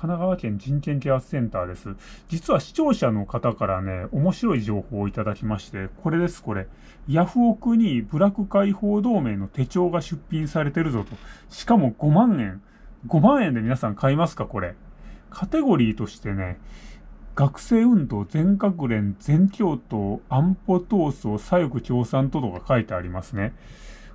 神奈川県人権啓発センターです。実は視聴者の方からね、面白い情報をいただきまして、これです、これ。ヤフオクにブラック解放同盟の手帳が出品されてるぞと。しかも5万円。5万円で皆さん買いますか、これ。カテゴリーとしてね、学生運動、全学連、全教頭、安保闘争、左翼共産党とか書いてありますね。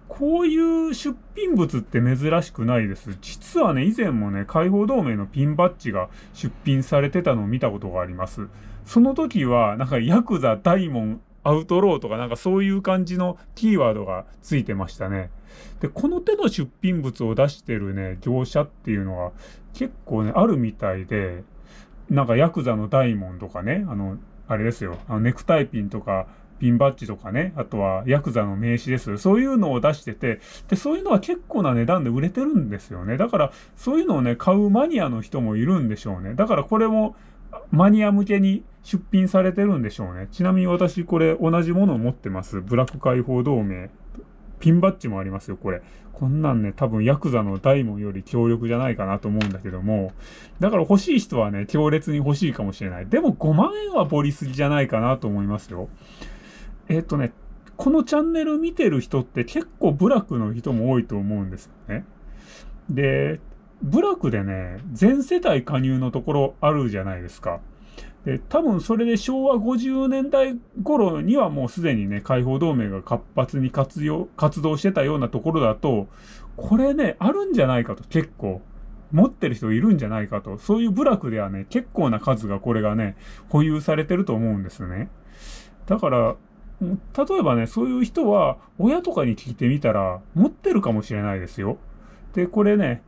こういう出品物って珍しくないです。実はね、以前もね、解放同盟のピンバッジが出品されてたのを見たことがあります。その時は、なんかヤクザ、大門、アウトローとかなんかそういう感じのキーワードがついてましたね。で、この手の出品物を出してるね、業者っていうのは結構ね、あるみたいで、なんかヤクザの大門とかね、あの、あれですよ、あのネクタイピンとか、ピンバッジとかね、あとはヤクザの名刺です。そういうのを出してて、で、そういうのは結構な値段で売れてるんですよね。だから、そういうのをね、買うマニアの人もいるんでしょうね。だからこれも、マニア向けに出品されてるんでしょうね。ちなみに私これ同じものを持ってます。ブラック解放同盟。ピンバッジもありますよ、これ。こんなんね、多分ヤクザの大門より強力じゃないかなと思うんだけども。だから欲しい人はね、強烈に欲しいかもしれない。でも5万円はボリすぎじゃないかなと思いますよ。えっ、とね、このチャンネル見てる人って結構ブラックの人も多いと思うんですよね。で、ブラックでね、全世帯加入のところあるじゃないですか。で、多分それで昭和50年代頃にはもうすでにね、解放同盟が活発に活用、活動してたようなところだと、これね、あるんじゃないかと、結構。持ってる人いるんじゃないかと。そういう部落ではね、結構な数がこれがね、保有されてると思うんですね。だから、例えばね、そういう人は親とかに聞いてみたら持ってるかもしれないですよ。で、これね、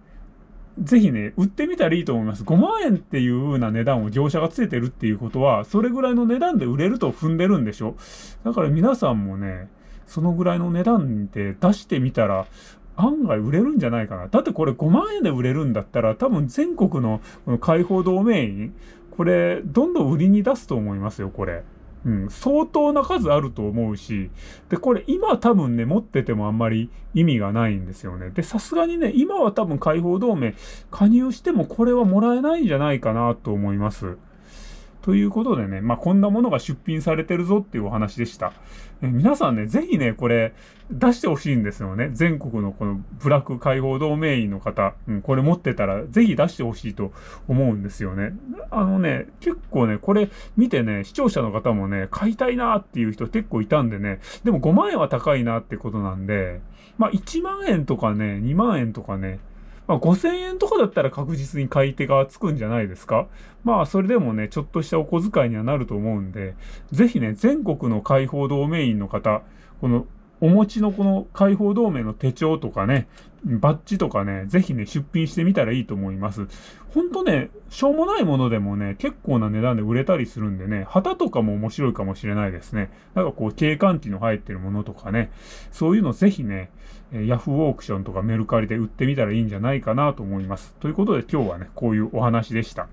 ぜひね、売ってみたらいいと思います。5万円っていう風な値段を業者がついてるっていうことは、それぐらいの値段で売れると踏んでるんでしょだから皆さんもね、そのぐらいの値段で出してみたら、案外売れるんじゃないかな。だってこれ5万円で売れるんだったら、多分全国のこの解放同盟員、これ、どんどん売りに出すと思いますよ、これ。うん、相当な数あると思うし、で、これ今多分ね、持っててもあんまり意味がないんですよね。で、さすがにね、今は多分解放同盟加入してもこれはもらえないんじゃないかなと思います。ということでね、まあ、こんなものが出品されてるぞっていうお話でした。え皆さんね、ぜひね、これ出してほしいんですよね。全国のこのブラック解放同盟員の方、うん、これ持ってたらぜひ出してほしいと思うんですよね。あのね、結構ね、これ見てね、視聴者の方もね、買いたいなっていう人結構いたんでね、でも5万円は高いなってことなんで、まあ、1万円とかね、2万円とかね、まあ、5000円とかだったら確実に買い手がつくんじゃないですか？まあ、それでもね、ちょっとしたお小遣いにはなると思うんで、ぜひね、全国の解放同盟員の方、このお持ちのこの解放同盟の手帳とかね、バッジとかね、ぜひね、出品してみたらいいと思います。ほんとね、しょうもないものでもね、結構な値段で売れたりするんでね、旗とかも面白いかもしれないですね。なんかこう、景観機の入ってるものとかね、そういうのぜひね、ヤフーオークションとかメルカリで売ってみたらいいんじゃないかなと思います。ということで今日はね、こういうお話でした。